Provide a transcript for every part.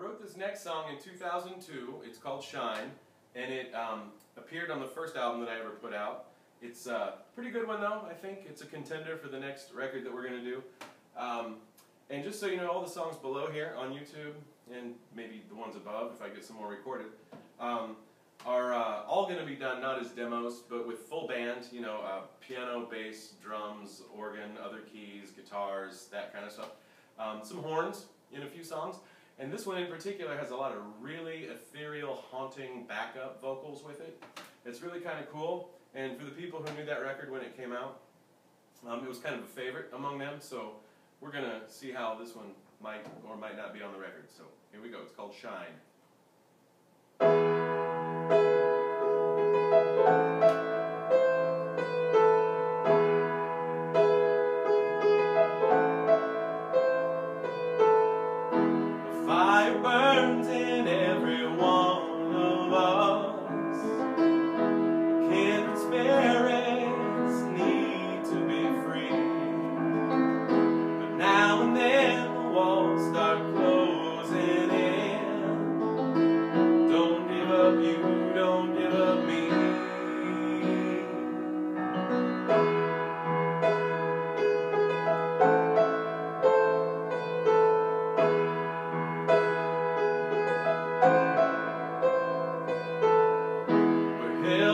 wrote this next song in 2002. It's called Shine, and it um, appeared on the first album that I ever put out. It's a pretty good one, though, I think. It's a contender for the next record that we're going to do. Um, and just so you know, all the songs below here on YouTube, and maybe the ones above if I get some more recorded, um, are uh, all going to be done not as demos, but with full band, you know, uh, piano, bass, drums, organ, other keys, guitars, that kind of stuff. Um, some horns in a few songs. And this one in particular has a lot of really ethereal, haunting backup vocals with it. It's really kind of cool. And for the people who knew that record when it came out, um, it was kind of a favorite among them. So we're going to see how this one might or might not be on the record. So here we go. It's called Shine.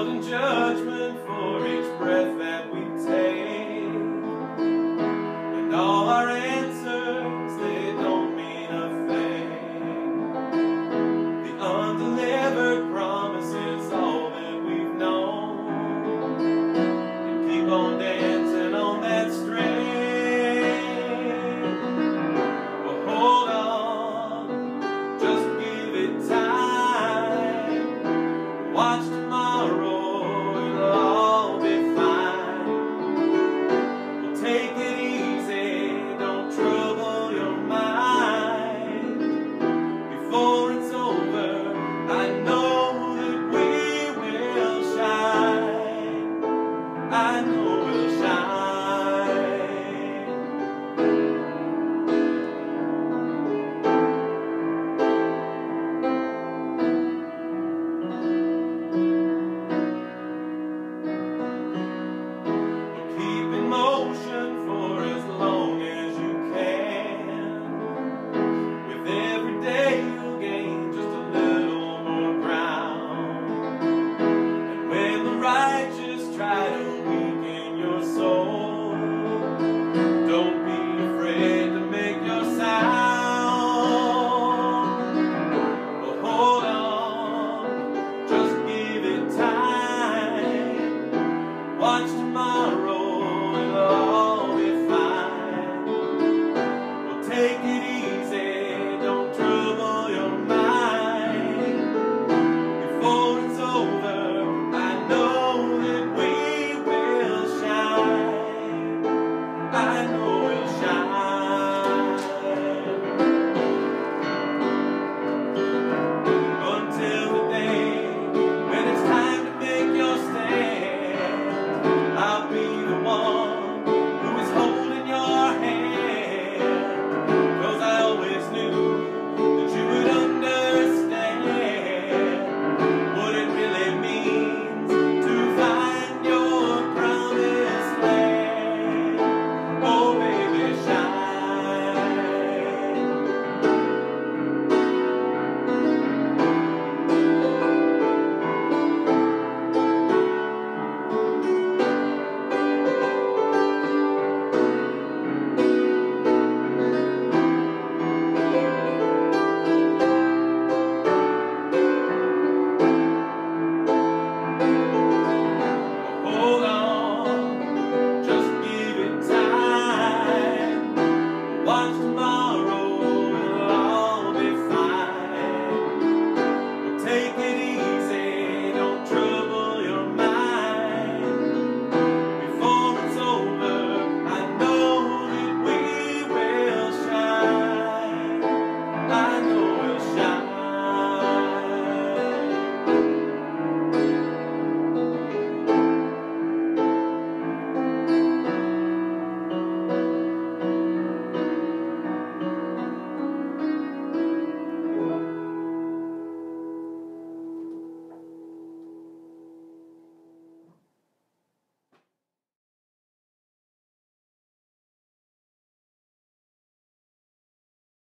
In judgment for each breath that we take. And all our answers, they don't mean a thing. The undelivered promise is all that we've known. And keep on dancing on that string. Well, hold on, just give it time. Watch